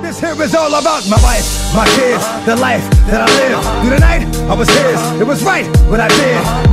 This here is all about my wife, my kids, the life that I live. Through the night, I was his. It was right what I did.